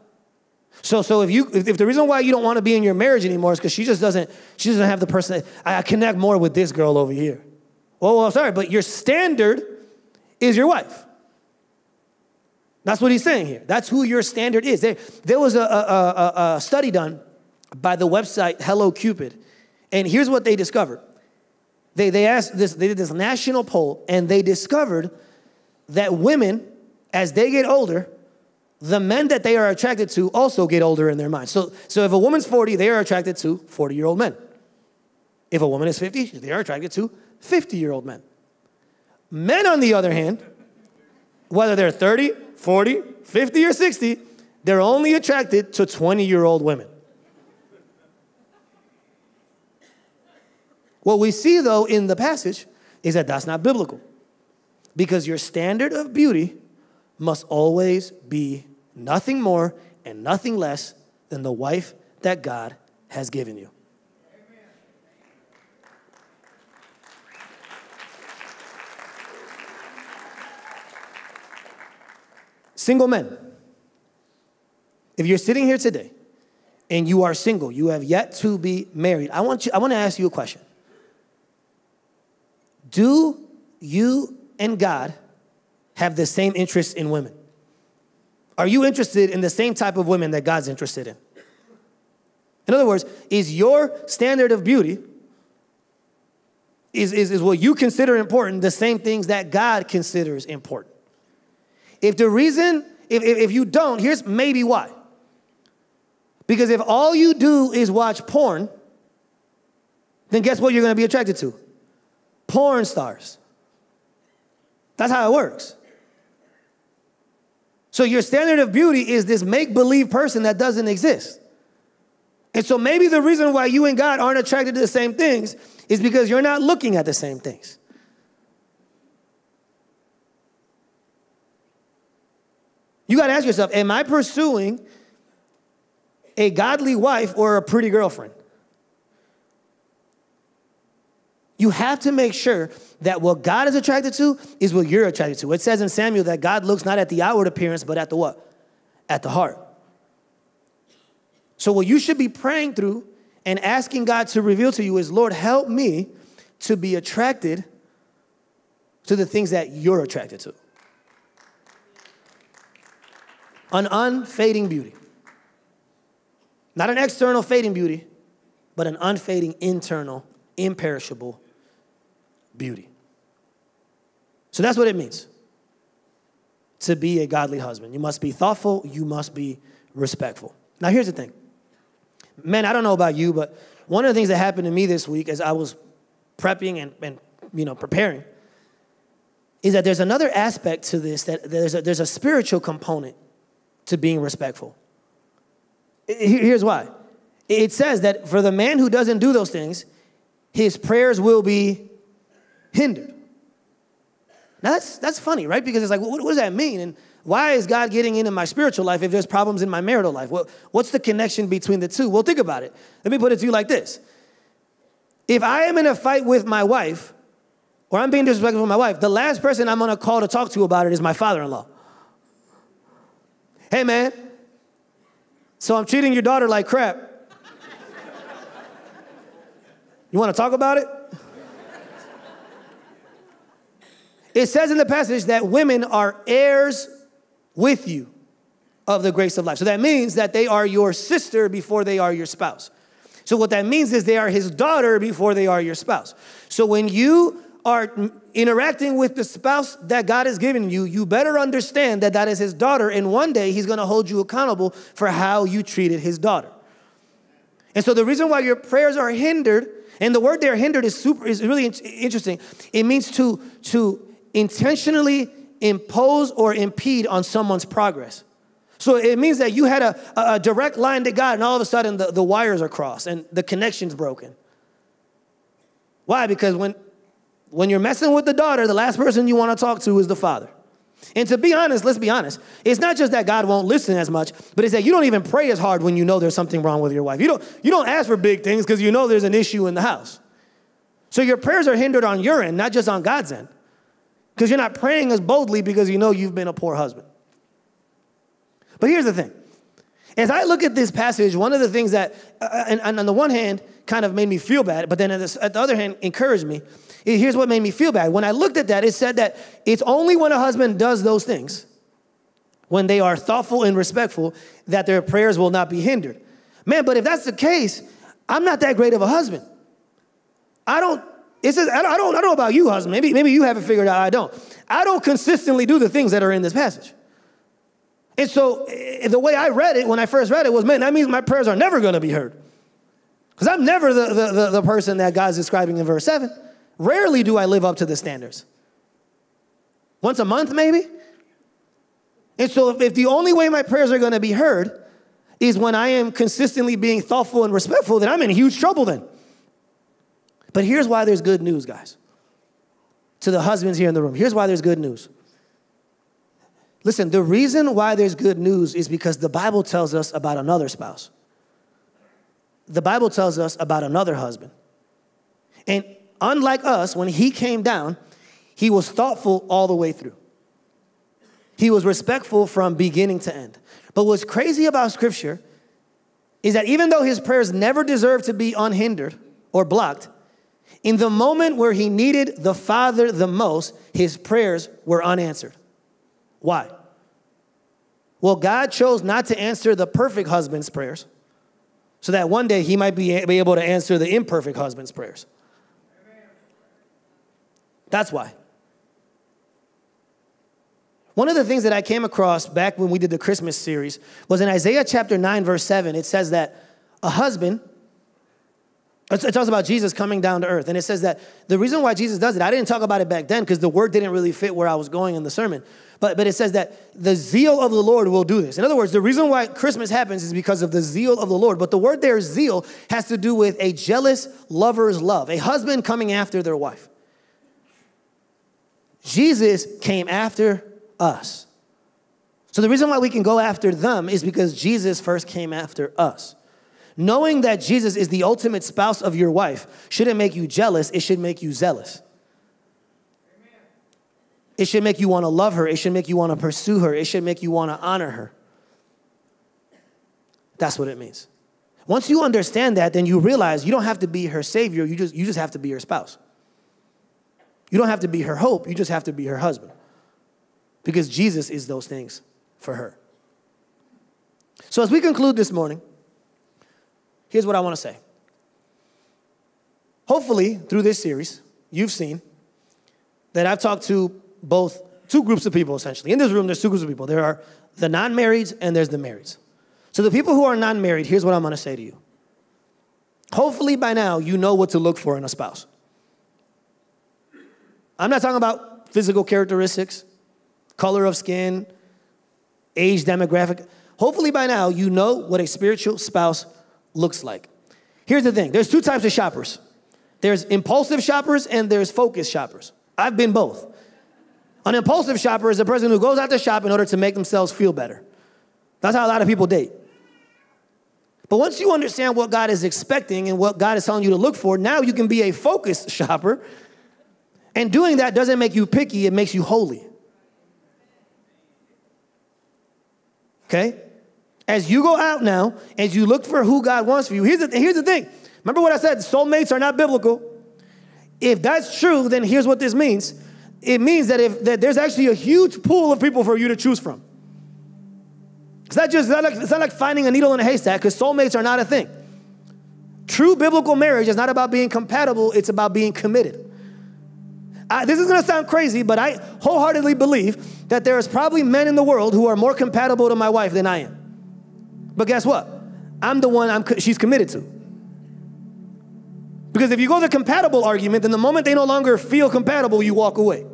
So, so if you if, the reason why you don't want to be in your marriage anymore is because she just doesn't she doesn't have the person I, I connect more with this girl over here. Well, well, sorry, but your standard is your wife. That's what he's saying here. That's who your standard is. There, there was a, a, a, a study done by the website Hello Cupid, and here's what they discovered. They, they asked this, they did this national poll, and they discovered that women, as they get older, the men that they are attracted to also get older in their mind. So, so if a woman's 40, they are attracted to 40 year old men. If a woman is 50, they are attracted to 50 year old men. Men, on the other hand, whether they're 30, 40, 50, or 60, they're only attracted to 20 year old women. What we see, though, in the passage is that that's not biblical. Because your standard of beauty must always be nothing more and nothing less than the wife that God has given you. Single men, if you're sitting here today and you are single, you have yet to be married, I want, you, I want to ask you a question. Do you and God have the same interest in women? Are you interested in the same type of women that God's interested in? In other words, is your standard of beauty, is, is, is what you consider important the same things that God considers important? If the reason, if, if, if you don't, here's maybe why. Because if all you do is watch porn, then guess what you're gonna be attracted to? Porn stars. That's how it works. So your standard of beauty is this make believe person that doesn't exist. And so maybe the reason why you and God aren't attracted to the same things is because you're not looking at the same things. You got to ask yourself, am I pursuing a godly wife or a pretty girlfriend? You have to make sure that what God is attracted to is what you're attracted to. It says in Samuel that God looks not at the outward appearance, but at the what? At the heart. So, what you should be praying through and asking God to reveal to you is Lord, help me to be attracted to the things that you're attracted to. An unfading beauty. Not an external fading beauty, but an unfading internal, imperishable beauty. So that's what it means to be a godly husband. You must be thoughtful, you must be respectful. Now, here's the thing. Man, I don't know about you, but one of the things that happened to me this week as I was prepping and, and you know, preparing is that there's another aspect to this that there's a, there's a spiritual component to being respectful. Here's why. It says that for the man who doesn't do those things, his prayers will be hindered. Now that's, that's funny, right? Because it's like, what, what does that mean? And why is God getting into my spiritual life if there's problems in my marital life? Well, what's the connection between the two? Well, think about it. Let me put it to you like this. If I am in a fight with my wife, or I'm being disrespectful to my wife, the last person I'm gonna call to talk to about it is my father in law. Hey, man, so I'm treating your daughter like crap. You wanna talk about it? It says in the passage that women are heirs with you of the grace of life. So that means that they are your sister before they are your spouse. So what that means is they are his daughter before they are your spouse. So when you are interacting with the spouse that God has given you, you better understand that that is his daughter, and one day he's gonna hold you accountable for how you treated his daughter. And so the reason why your prayers are hindered, and the word there hindered is super is really interesting. It means to to intentionally impose or impede on someone's progress. So it means that you had a, a direct line to God, and all of a sudden the, the wires are crossed and the connection's broken. Why? Because when, when you're messing with the daughter, the last person you want to talk to is the father. And to be honest, let's be honest, it's not just that God won't listen as much, but it's that you don't even pray as hard when you know there's something wrong with your wife. You don't, you don't ask for big things because you know there's an issue in the house. So your prayers are hindered on your end, not just on God's end. Because you're not praying as boldly because you know you've been a poor husband. But here's the thing. As I look at this passage, one of the things that, uh, and, and, on the one hand, kind of made me feel bad, but then at, at the other hand, encouraged me. Here's what made me feel bad. When I looked at that, it said that it's only when a husband does those things, when they are thoughtful and respectful, that their prayers will not be hindered. Man, but if that's the case, I'm not that great of a husband. I don't it says, I don't, I don't, know about you, husband. Maybe, maybe you haven't figured out I don't. I don't consistently do the things that are in this passage. And so eh, the way I read it when I first read it was, man, that means my prayers are never going to be heard. Because I'm never the, the, the, the person that God's describing in verse 7. Rarely do I live up to the standards. Once a month, maybe? And so if, if the only way my prayers are going to be heard is when I am consistently being thoughtful and respectful, then I'm in huge trouble then. But here's why there's good news, guys. To the husbands here in the room, here's why there's good news. Listen, the reason why there's good news is because the Bible tells us about another spouse. The Bible tells us about another husband. And unlike us, when he came down, he was thoughtful all the way through. He was respectful from beginning to end. But what's crazy about scripture is that even though his prayers never deserved to be unhindered or blocked, in the moment where he needed the Father the most, his prayers were unanswered. Why? Well, God chose not to answer the perfect husband's prayers so that one day he might be able to answer the imperfect husband's prayers. That's why. One of the things that I came across back when we did the Christmas series was in Isaiah chapter 9, verse 7. It says that a husband it talks about Jesus coming down to earth. And it says that the reason why Jesus does it, I didn't talk about it back then because the word didn't really fit where I was going in the sermon. But, but it says that the zeal of the Lord will do this. In other words, the reason why Christmas happens is because of the zeal of the Lord. But the word there, zeal, has to do with a jealous lover's love, a husband coming after their wife. Jesus came after us. So the reason why we can go after them is because Jesus first came after us. Knowing that Jesus is the ultimate spouse of your wife shouldn't make you jealous, it should make you zealous. It should make you want to love her. It should make you want to pursue her. It should make you want to honor her. That's what it means. Once you understand that, then you realize you don't have to be her savior, you just, you just have to be her spouse. You don't have to be her hope, you just have to be her husband. Because Jesus is those things for her. So, as we conclude this morning, here's what I want to say. Hopefully, through this series, you've seen that I've talked to both two groups of people essentially. In this room, there's two groups of people. There are the non-marrieds and there's the marrieds. So the people who are non-married, here's what I'm gonna say to you. Hopefully by now you know what to look for in a spouse. I'm not talking about physical characteristics, color of skin, age demographic. Hopefully by now you know what a spiritual spouse looks like. Here's the thing there's two types of shoppers there's impulsive shoppers and there's focused shoppers. I've been both. An impulsive shopper is a person who goes out to shop in order to make themselves feel better. That's how a lot of people date. But once you understand what God is expecting and what God is telling you to look for, now you can be a focused shopper. And doing that doesn't make you picky, it makes you holy. Okay? As you go out now, as you look for who God wants for you, here's the, here's the thing. Remember what I said soulmates are not biblical. If that's true, then here's what this means it means that if that there's actually a huge pool of people for you to choose from. It's not just it's not like, it's not like finding a needle in a haystack because soulmates are not a thing. True biblical marriage is not about being compatible, it's about being committed. I, this is gonna sound crazy, but I wholeheartedly believe that there is probably men in the world who are more compatible to my wife than I am. But guess what? I'm the one I'm, she's committed to. Because if you go the compatible argument, then the moment they no longer feel compatible, you walk away.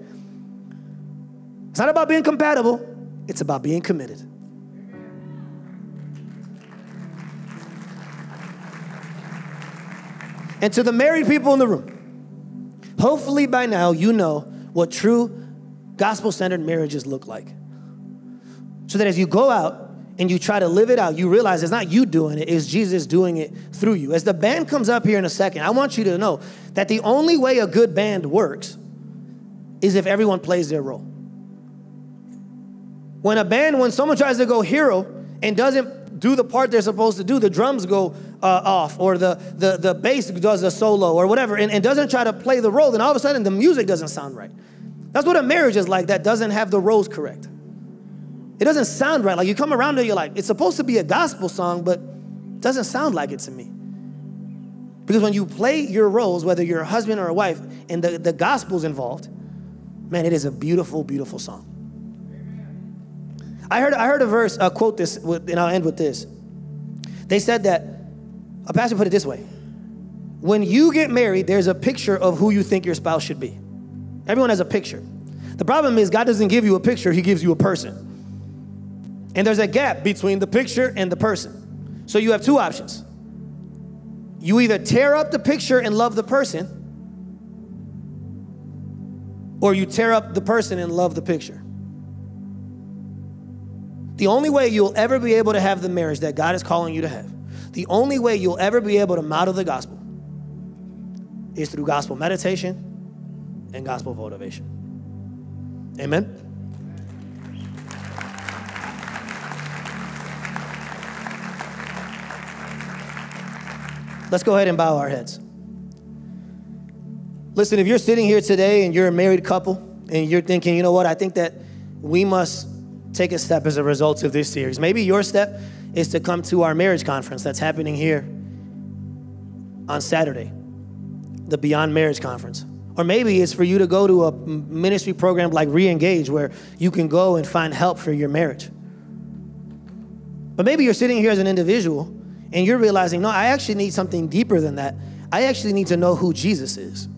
It's not about being compatible, it's about being committed. And to the married people in the room, hopefully by now you know what true gospel centered marriages look like. So that as you go out and you try to live it out, you realize it's not you doing it, it's Jesus doing it through you. As the band comes up here in a second, I want you to know that the only way a good band works is if everyone plays their role. When a band, when someone tries to go hero and doesn't do the part they're supposed to do, the drums go uh, off, or the, the, the bass does a solo, or whatever, and, and doesn't try to play the role, then all of a sudden the music doesn't sound right. That's what a marriage is like that doesn't have the roles correct. It doesn't sound right. Like you come around there, you're like, it's supposed to be a gospel song, but it doesn't sound like it to me. Because when you play your roles, whether you're a husband or a wife, and the, the gospel's involved, man, it is a beautiful, beautiful song. I heard, I heard a verse, uh, quote this, and I'll end with this. They said that, a pastor put it this way When you get married, there's a picture of who you think your spouse should be. Everyone has a picture. The problem is, God doesn't give you a picture, He gives you a person. And there's a gap between the picture and the person. So you have two options. You either tear up the picture and love the person, or you tear up the person and love the picture. The only way you'll ever be able to have the marriage that God is calling you to have, the only way you'll ever be able to model the gospel is through gospel meditation and gospel motivation. Amen? Let's go ahead and bow our heads. Listen, if you're sitting here today and you're a married couple and you're thinking, you know what, I think that we must take a step as a result of this series. Maybe your step is to come to our marriage conference that's happening here on Saturday, the Beyond Marriage Conference. Or maybe it's for you to go to a ministry program like Reengage where you can go and find help for your marriage. But maybe you're sitting here as an individual and you're realizing, no, I actually need something deeper than that. I actually need to know who Jesus is.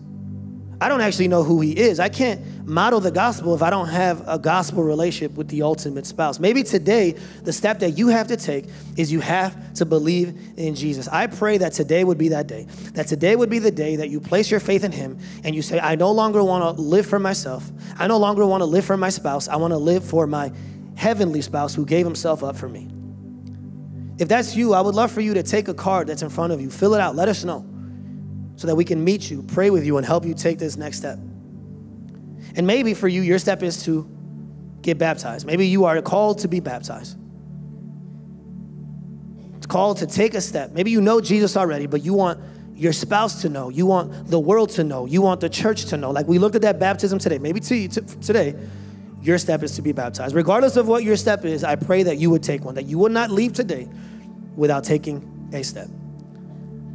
I don't actually know who he is. I can't model the gospel if I don't have a gospel relationship with the ultimate spouse. Maybe today, the step that you have to take is you have to believe in Jesus. I pray that today would be that day. That today would be the day that you place your faith in him and you say, I no longer want to live for myself. I no longer want to live for my spouse. I want to live for my heavenly spouse who gave himself up for me. If that's you, I would love for you to take a card that's in front of you, fill it out, let us know so that we can meet you, pray with you, and help you take this next step. And maybe for you, your step is to get baptized. Maybe you are called to be baptized. It's called to take a step. Maybe you know Jesus already, but you want your spouse to know. You want the world to know. You want the church to know. Like we looked at that baptism today. Maybe to, to, today, your step is to be baptized. Regardless of what your step is, I pray that you would take one, that you would not leave today without taking a step.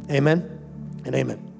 Amen and amen.